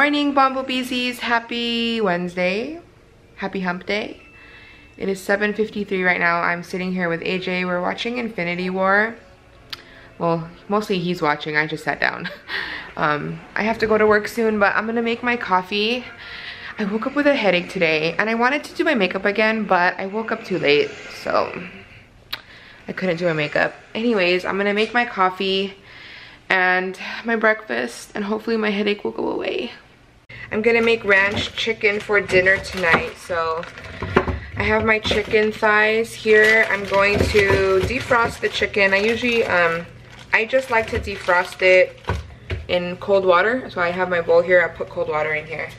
morning, Bumblebeesies. Happy Wednesday. Happy hump day. It is 7.53 right now. I'm sitting here with AJ. We're watching Infinity War. Well, mostly he's watching. I just sat down. Um, I have to go to work soon, but I'm gonna make my coffee. I woke up with a headache today, and I wanted to do my makeup again, but I woke up too late, so I couldn't do my makeup. Anyways, I'm gonna make my coffee and my breakfast and hopefully my headache will go away. I'm gonna make ranch chicken for dinner tonight. So I have my chicken thighs here. I'm going to defrost the chicken. I usually, um, I just like to defrost it in cold water. So I have my bowl here, I put cold water in here.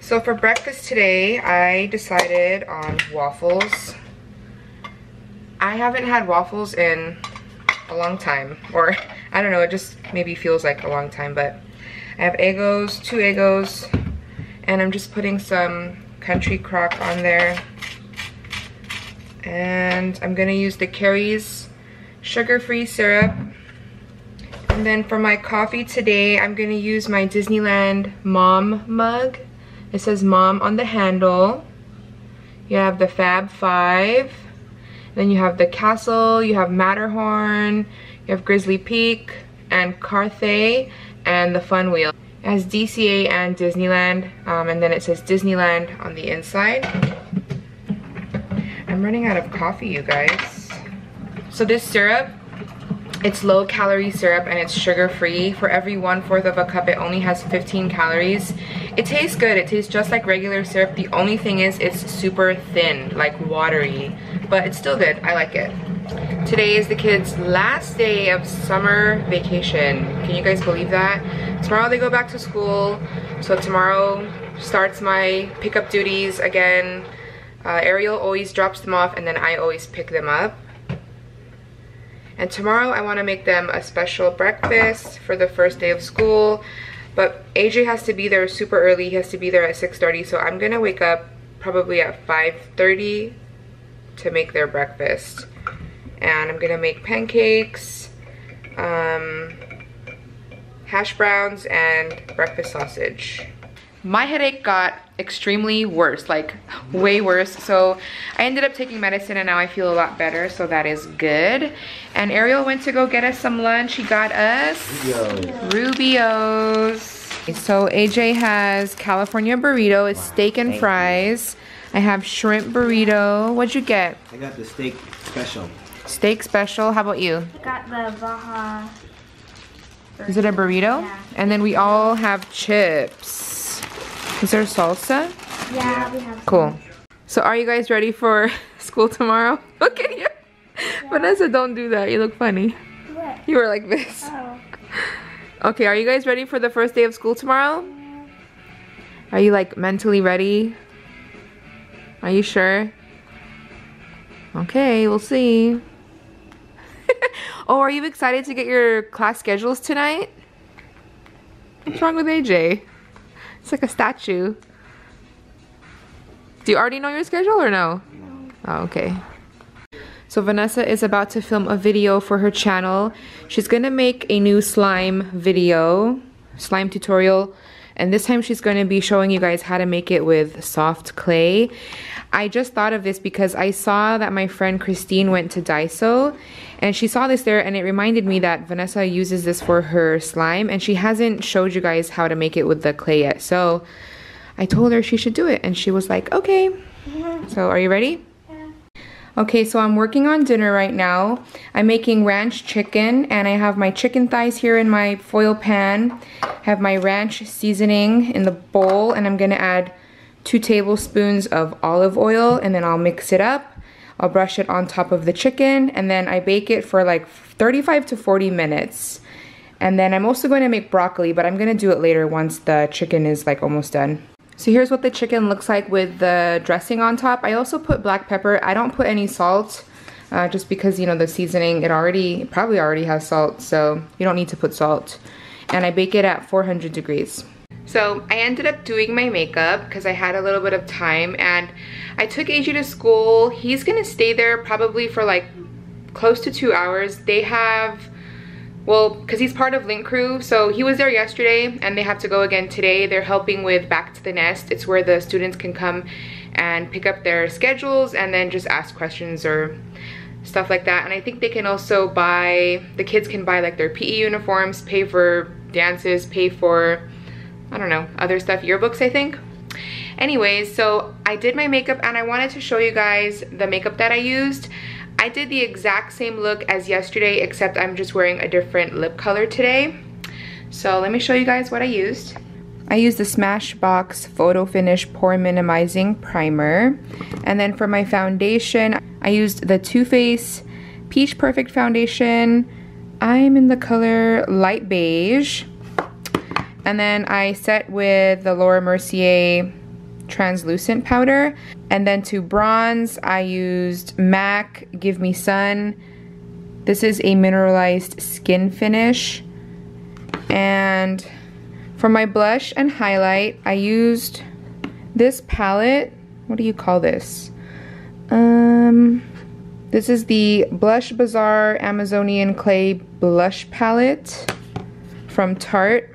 So for breakfast today, I decided on waffles. I haven't had waffles in a long time or I don't know it just maybe feels like a long time but I have Eggos, two Eggos and I'm just putting some country crock on there. And I'm gonna use the Cary's sugar-free syrup. And then for my coffee today I'm gonna use my Disneyland mom mug. It says mom on the handle. You have the Fab Five. Then you have the castle, you have Matterhorn, you have Grizzly Peak and Carthay and the Fun Wheel. It has DCA and Disneyland um, and then it says Disneyland on the inside. I'm running out of coffee you guys. So this syrup, it's low calorie syrup and it's sugar free. For every one fourth of a cup it only has 15 calories. It tastes good, it tastes just like regular syrup. The only thing is it's super thin, like watery but it's still good. I like it. Today is the kids' last day of summer vacation. Can you guys believe that? Tomorrow they go back to school. So tomorrow starts my pickup duties again. Uh, Ariel always drops them off and then I always pick them up. And tomorrow I want to make them a special breakfast for the first day of school. But AJ has to be there super early. He has to be there at 6.30. So I'm going to wake up probably at 5.30 to make their breakfast. And I'm gonna make pancakes, um, hash browns, and breakfast sausage. My headache got extremely worse, like way worse. So I ended up taking medicine and now I feel a lot better, so that is good. And Ariel went to go get us some lunch. He got us Rubio's. So AJ has California burrito, it's steak and fries. I have shrimp burrito. What'd you get? I got the steak special. Steak special. How about you? I got the Baja. Burrito. Is it a burrito? Yeah. And then we all have chips. Is there salsa? Yeah, we have. Cool. So are you guys ready for school tomorrow? Look at you. Yeah. Vanessa, don't do that. You look funny. What? You were like this. Oh. Okay, are you guys ready for the first day of school tomorrow? Are you like mentally ready? Are you sure? Okay, we'll see. oh, are you excited to get your class schedules tonight? What's wrong with AJ? It's like a statue. Do you already know your schedule or no? No. Oh, okay. So Vanessa is about to film a video for her channel. She's gonna make a new slime video, slime tutorial. And this time she's going to be showing you guys how to make it with soft clay. I just thought of this because I saw that my friend Christine went to Daiso and she saw this there and it reminded me that Vanessa uses this for her slime and she hasn't showed you guys how to make it with the clay yet. So I told her she should do it and she was like, okay. Mm-hmm. So are you ready? Okay, so I'm working on dinner right now. I'm making ranch chicken and I have my chicken thighs here in my foil pan. I have my ranch seasoning in the bowl and I'm gonna add two tablespoons of olive oil and then I'll mix it up. I'll brush it on top of the chicken and then I bake it for like 35 to 40 minutes. And then I'm also going to make broccoli, but I'm gonna do it later once the chicken is like almost done. So here's what the chicken looks like with the dressing on top. I also put black pepper. I don't put any salt uh, just because, you know, the seasoning, it already, it probably already has salt, so you don't need to put salt. And I bake it at 400 degrees. So I ended up doing my makeup because I had a little bit of time and I took AJ to school. He's gonna stay there probably for like close to two hours. They have well, because he's part of Link Crew, so he was there yesterday and they have to go again today. They're helping with Back to the Nest. It's where the students can come and pick up their schedules and then just ask questions or stuff like that. And I think they can also buy, the kids can buy like their PE uniforms, pay for dances, pay for, I don't know, other stuff, yearbooks I think. Anyways, so I did my makeup and I wanted to show you guys the makeup that I used. I did the exact same look as yesterday except I'm just wearing a different lip color today. So let me show you guys what I used. I used the Smashbox Photo Finish Pore Minimizing Primer. And then for my foundation, I used the Too Faced Peach Perfect Foundation. I'm in the color Light Beige. And then I set with the Laura Mercier translucent powder. And then to bronze, I used MAC Give Me Sun. This is a mineralized skin finish. And for my blush and highlight, I used this palette. What do you call this? Um, this is the Blush Bazaar Amazonian Clay Blush Palette from Tarte.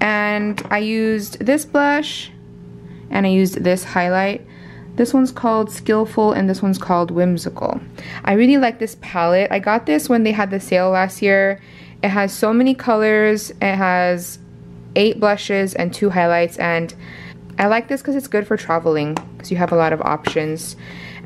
And I used this blush and I used this highlight. This one's called Skillful and this one's called Whimsical. I really like this palette. I got this when they had the sale last year. It has so many colors. It has eight blushes and two highlights and I like this because it's good for traveling because you have a lot of options.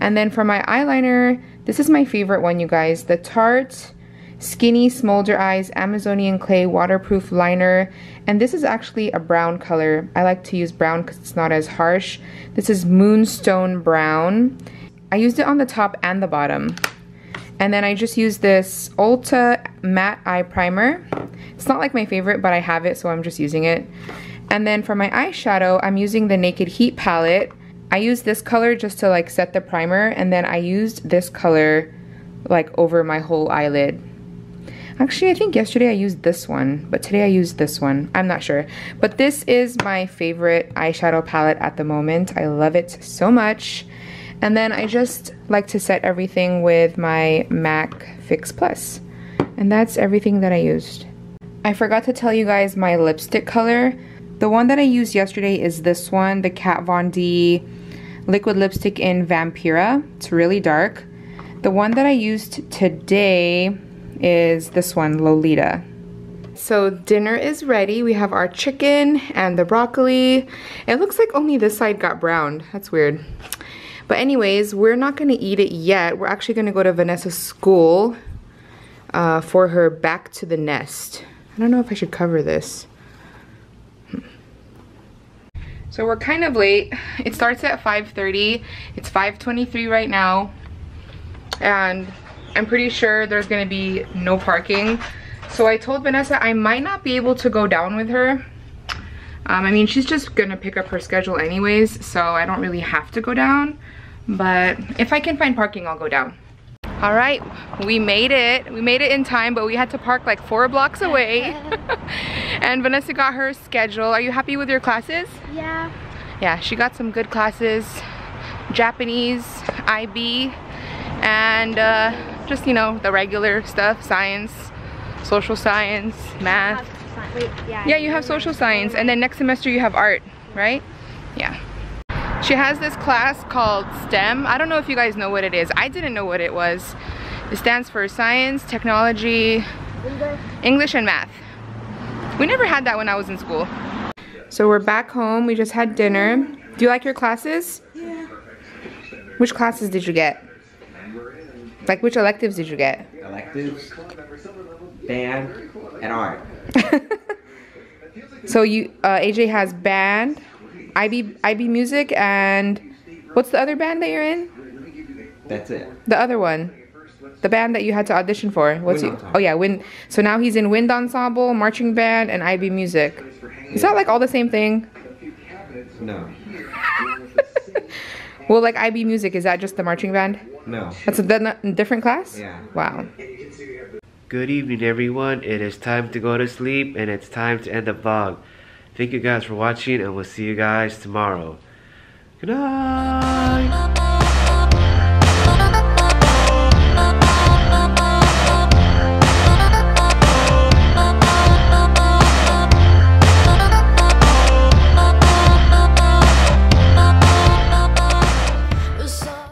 And then for my eyeliner, this is my favorite one, you guys. The Tarte Skinny Smolder Eyes Amazonian Clay Waterproof Liner. And this is actually a brown color. I like to use brown because it's not as harsh. This is Moonstone Brown. I used it on the top and the bottom. And then I just used this Ulta Matte Eye Primer. It's not like my favorite, but I have it, so I'm just using it. And then for my eyeshadow, I'm using the Naked Heat palette. I used this color just to like set the primer, and then I used this color like over my whole eyelid. Actually, I think yesterday I used this one, but today I used this one. I'm not sure. But this is my favorite eyeshadow palette at the moment. I love it so much. And then I just like to set everything with my MAC Fix Plus. And that's everything that I used. I forgot to tell you guys my lipstick color. The one that I used yesterday is this one, the Kat Von D liquid lipstick in Vampira. It's really dark. The one that I used today is this one, Lolita. So dinner is ready. We have our chicken and the broccoli. It looks like only this side got browned. That's weird. But anyways, we're not gonna eat it yet. We're actually gonna go to Vanessa's school uh, for her back to the nest. I don't know if I should cover this. Hmm. So we're kind of late. It starts at 5.30. It's 5.23 right now. And I'm pretty sure there's gonna be no parking. So I told Vanessa I might not be able to go down with her. Um, I mean, she's just gonna pick up her schedule anyways, so I don't really have to go down. But if I can find parking, I'll go down. All right, we made it. We made it in time, but we had to park like four blocks away. and Vanessa got her schedule. Are you happy with your classes? Yeah. Yeah, she got some good classes. Japanese, IB, and uh, just you know the regular stuff science social science math. Wait, yeah, yeah you have social science and then next semester you have art right? Yeah. She has this class called STEM. I don't know if you guys know what it is. I didn't know what it was. It stands for science technology English, English and math. We never had that when I was in school. So we're back home. We just had dinner. Do you like your classes? Yeah. which classes did you get like which electives did you get? Electives, band, and art. so you, uh, AJ has band, IB, IB music, and what's the other band that you're in? That's it. The other one. The band that you had to audition for. What's Wind you? Oh yeah, wind. So now he's in wind ensemble, marching band, and IB music. Is that like all the same thing? No. well, like IB music, is that just the marching band? No. That's a different class? Yeah. Wow. Good evening everyone, it is time to go to sleep and it's time to end the vlog. Thank you guys for watching and we'll see you guys tomorrow. Good night!